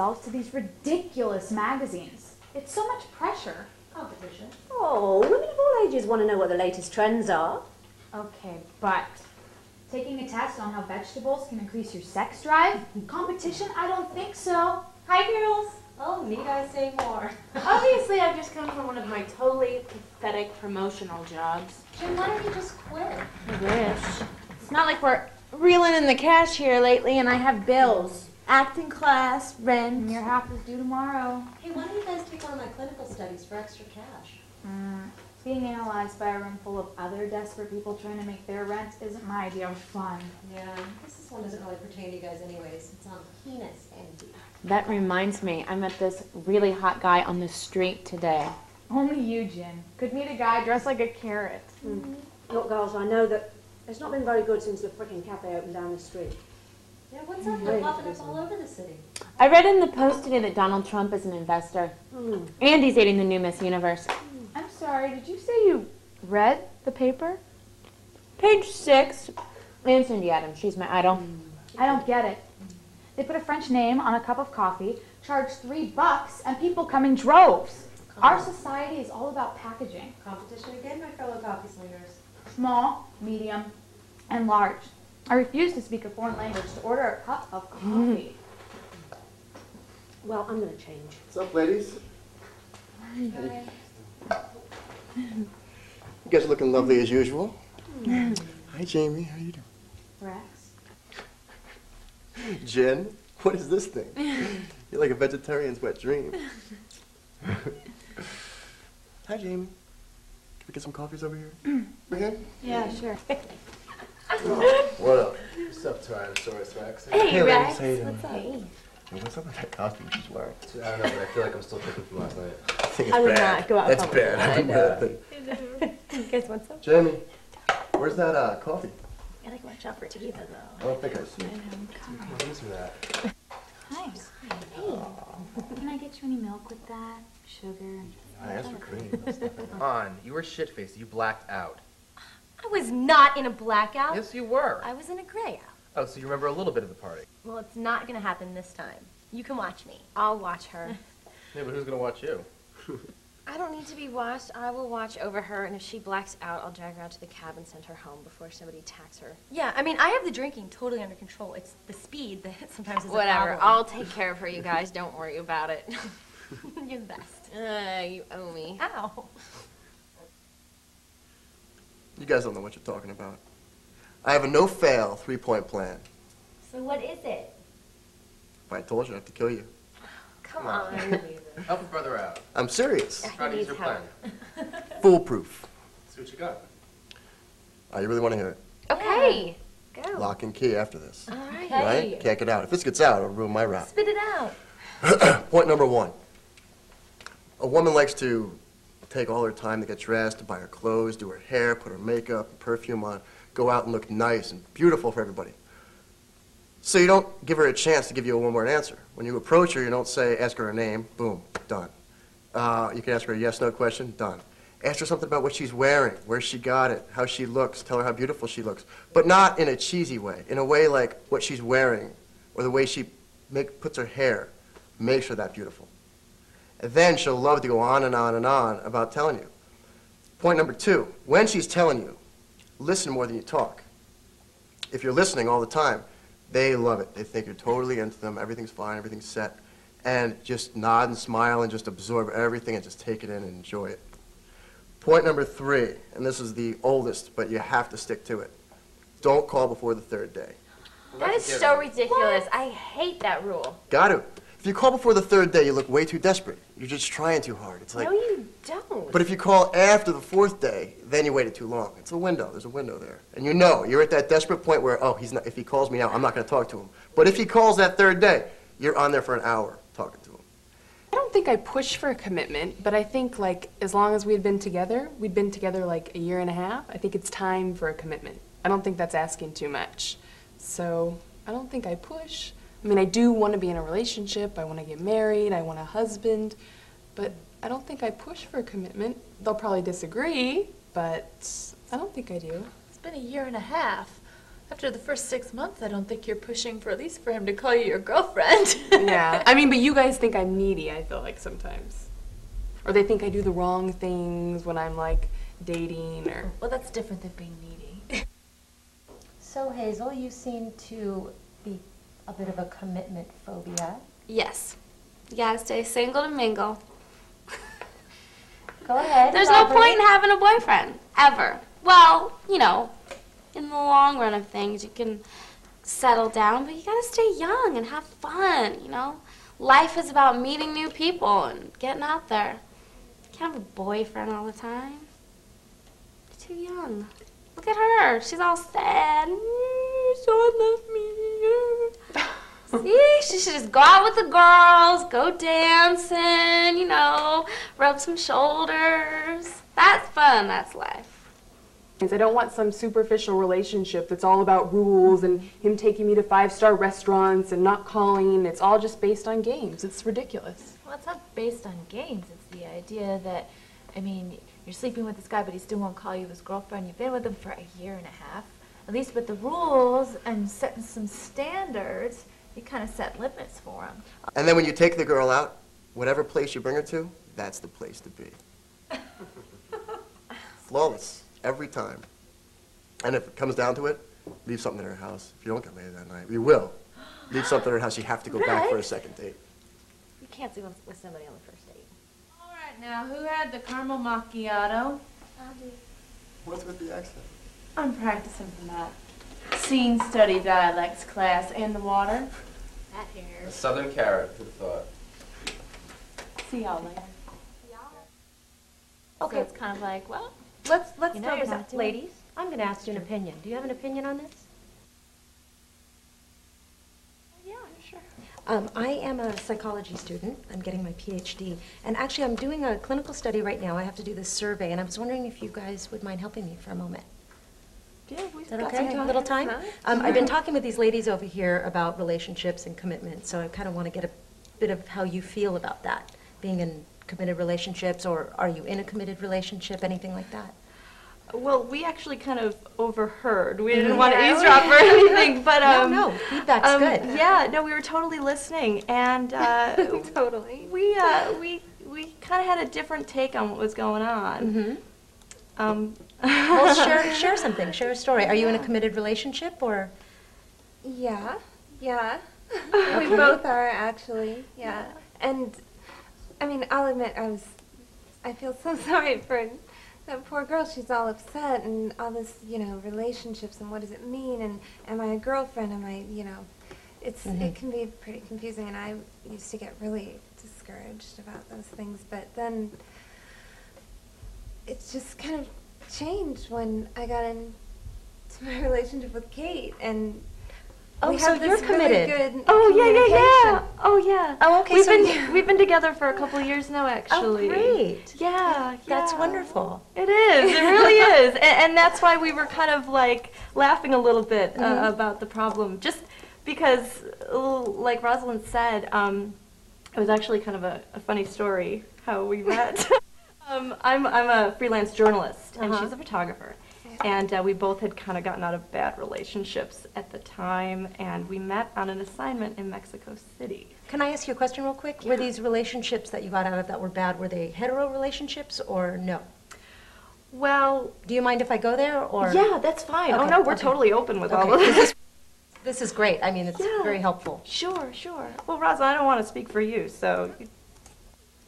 themselves to these ridiculous magazines. It's so much pressure. Competition. Oh, women of all ages want to know what the latest trends are. Okay, but taking a test on how vegetables can increase your sex drive? Competition? I don't think so. Hi, girls. Oh, need I say more? Obviously, I've just come from one of my totally pathetic promotional jobs. Jim, why don't you just quit? I wish. It's not like we're reeling in the cash here lately, and I have bills. Acting class, rent. And your half is due tomorrow. Hey, why don't you guys take on my clinical studies for extra cash? Mm, being analyzed by a room full of other desperate people trying to make their rent isn't my idea of fun. Yeah, I guess this one doesn't really pertain to you guys anyways. It's on penis envy. That reminds me, I met this really hot guy on the street today. Only you, Jin, could meet a guy dressed like a carrot. Look, girls, I know that it's not been very good since the frickin' cafe opened down the street. Yeah, what's up? They're popping up all over the city. I read in the Post today that Donald Trump is an investor. Hmm. And he's dating the new Miss Universe. I'm sorry, did you say you read the paper? Page six. And Cindy Adams, she's my idol. I don't get it. They put a French name on a cup of coffee, charge three bucks, and people come in droves. Our society is all about packaging. Competition again, my fellow coffee slingers. Small, medium, and large. I refuse to speak a foreign language to order a cup of coffee. Well, I'm going to change. What's up, ladies? Bye. You guys are looking lovely as usual. Hi, Jamie. How you doing? Rex? Jen, what is this thing? You're like a vegetarian's wet dream. Hi, Jamie. Can we get some coffees over here? Over here? Yeah, sure. What up? What's up, Tyrannosaurus Rex? Hey, Rex. How? What's up? Hey, what's up with that costume she's wearing? I don't know, but I feel like I'm still cooking from last night. I think it's I would bad. not go out That's bad. I know. You guys want some? Jamie, where's that uh, coffee? I like watch out for tequila I don't think I see it. Come on, give me some of that. Hi. Hey. Can I get you any milk with that? Sugar? I asked for cream. Come on, you were shit-faced. You blacked out. I was not in a blackout. Yes, you were. I was in a gray out. Oh, so you remember a little bit of the party. Well, it's not gonna happen this time. You can watch me. I'll watch her. Yeah, but who's gonna watch you? I don't need to be watched. I will watch over her, and if she blacks out, I'll drag her out to the cab and send her home before somebody attacks her. Yeah, I mean, I have the drinking totally under control. It's the speed that sometimes is a Whatever. I'll take care of her, you guys. Don't worry about it. You're the best. Uh, you owe me. Ow. You guys don't know what you're talking about. I have a no-fail three-point plan. So what is it? If I told you, I'd have to kill you. Come Come on. on. Help a brother out. I'm serious. Try to use your plan. Foolproof. See what you got. Oh, you really want to hear it? Okay. Go. Lock and key after this. All right. Right? Can't get out. If this gets out, it'll ruin my rap. Spit it out. Point number one. A woman likes to take all her time to get dressed, to buy her clothes, do her hair, put her makeup perfume on, go out and look nice and beautiful for everybody. So you don't give her a chance to give you a one-word answer. When you approach her, you don't say, ask her her name, boom, done. Uh, you can ask her a yes-no question, done. Ask her something about what she's wearing, where she got it, how she looks, tell her how beautiful she looks. But not in a cheesy way, in a way like what she's wearing or the way she make, puts her hair makes her that beautiful. And then she'll love to go on and on and on about telling you. Point number two, when she's telling you, listen more than you talk. If you're listening all the time, they love it. They think you're totally into them, everything's fine, everything's set. And just nod and smile and just absorb everything and just take it in and enjoy it. Point number three, and this is the oldest, but you have to stick to it. Don't call before the third day. That is so ridiculous. I hate that rule. Got to. If you call before the third day, you look way too desperate. You're just trying too hard. It's like, no, you don't. but if you call after the fourth day, then you waited too long. It's a window. There's a window there, and you know you're at that desperate point where, oh, he's not. If he calls me now, I'm not going to talk to him. But if he calls that third day, you're on there for an hour talking to him. I don't think I push for a commitment, but I think like as long as we had been together, we'd been together like a year and a half. I think it's time for a commitment. I don't think that's asking too much. So I don't think I push. I mean, I do want to be in a relationship. I want to get married. I want a husband, but I don't think I push for a commitment. They'll probably disagree, but I don't think I do. It's been a year and a half. After the first six months, I don't think you're pushing for at least for him to call you your girlfriend. yeah. I mean, but you guys think I'm needy, I feel like sometimes. Or they think I do the wrong things when I'm like dating or. Well, that's different than being needy. So Hazel, you seem to be a bit of a commitment phobia. Yes. You gotta stay single to mingle. Go ahead. There's no point in having a boyfriend, ever. Well, you know, in the long run of things, you can settle down, but you gotta stay young and have fun, you know? Life is about meeting new people and getting out there. You can't have a boyfriend all the time. You're too young. Look at her. She's all sad. Mm, Someone left me. See, she should just go out with the girls, go dancing, you know, rub some shoulders. That's fun, that's life. I don't want some superficial relationship that's all about rules and him taking me to five star restaurants and not calling. It's all just based on games. It's ridiculous. Well, it's not based on games. It's the idea that, I mean, you're sleeping with this guy, but he still won't call you his girlfriend. You've been with him for a year and a half. At least with the rules and setting some standards, you kind of set limits for him. And then when you take the girl out, whatever place you bring her to, that's the place to be. Flawless, every time. And if it comes down to it, leave something in her house. If you don't get laid that night, you will. Leave something in her house, you have to go back for a second date. You can't sleep with with somebody on the first date. All right, now, who had the caramel macchiato? I did. What's with the accent? I'm practicing for that. scene study dialects class and the water. That hair. A southern carrot, who'd have thought? See y'all later. Okay. So it's kind of like, well, Let's, let's You know talk you're about, not doing- ladies, I'm going to ask you an opinion. Do you have an opinion on this? yeah, sure. Um, I am a psychology student. I'm getting my PhD. And actually, I'm doing a clinical study right now. I have to do this survey, and I was wondering if you guys would mind helping me for a moment. Yeah, we've Is that got okay? some A little time? Um, I've been talking with these ladies over here about relationships and commitment, so I kind of want to get a bit of how you feel about that, being in committed relationships, or are you in a committed relationship, anything like that? Well, we actually kind of overheard. We didn't Mhm. want to Yeah. eavesdrop or anything, but No, um, no, feedback's um, good. Yeah, no, we were totally listening, and uh, Totally. we uh, we we kind of had a different take on what was going on. Mm-hmm. Um, Well, share, share something, share a story. Are you in a committed relationship, or? Yeah, yeah. Okay. We both are actually, yeah. And I mean, I'll admit I was I feel so sorry for that poor girl. She's all upset and all this, you know, relationships and what does it mean and am I a girlfriend? Am I, you know, it's Mhm. it can be pretty confusing and I used to get really discouraged about those things, but then it's just kind of changed when I got into my relationship with Kate and Oh, we so have you're really committed. good oh yeah, yeah, yeah. Oh yeah. Oh, okay, We've so been you- we've been together for a couple of years now, actually. Oh, great. Yeah, That's yeah. wonderful. It is. It really is. And, and that's why we were kind of like laughing a little bit uh, Mhm. about the problem, just because, like Rosalind said, um, it was actually kind of a, a funny story how we met. um, I'm I'm a freelance journalist, and Uh-huh. she's a photographer. And uh, we both had kind of gotten out of bad relationships at the time, and we met on an assignment in Mexico City. Can I ask you a question real quick? Were these relationships that you got out of that were bad, were they hetero relationships or no? Well, Do you mind if I go there or? yeah, that's fine. oh Okay, no, we're okay. totally open with all Okay, of 'cause this. this, this is great. I mean, it's Yeah. very helpful. Sure, sure. Well, Rosalind, I don't want to speak for you, so you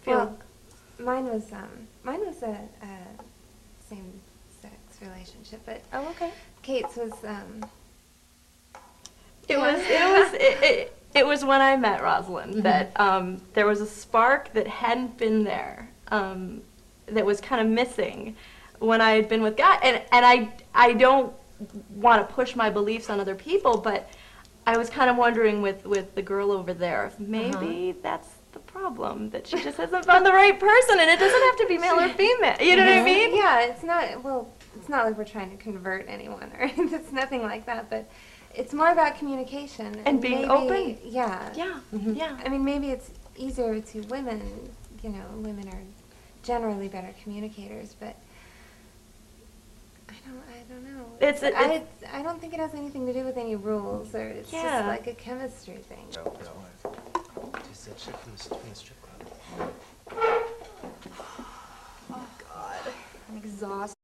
feel. Well, mine was um, mine was a, a same-sex relationship, but oh, okay. Kate's was um, It was it was it, it, it was when I met Rosalind that um, there was a spark that hadn't been there um, that was kind of missing when I had been with God and and I I don't want to push my beliefs on other people but I was kind of wondering with with the girl over there if maybe that's the problem that she just hasn't found the right person and it doesn't have to be male or female you know what I mean yeah, it's not well, it's not like we're trying to convert anyone or it's nothing like that, but it's more about communication And being maybe- open. Yeah, yeah Mhm. yeah I mean, maybe it's easier to women. You know, women are generally better communicators, but I don't. I don't know. It's, it's I, I don't think it has anything to do with any rules, or it's Yeah. just like a chemistry thing is that chick from the, from the strip club. Oh, God. I'm exhausted.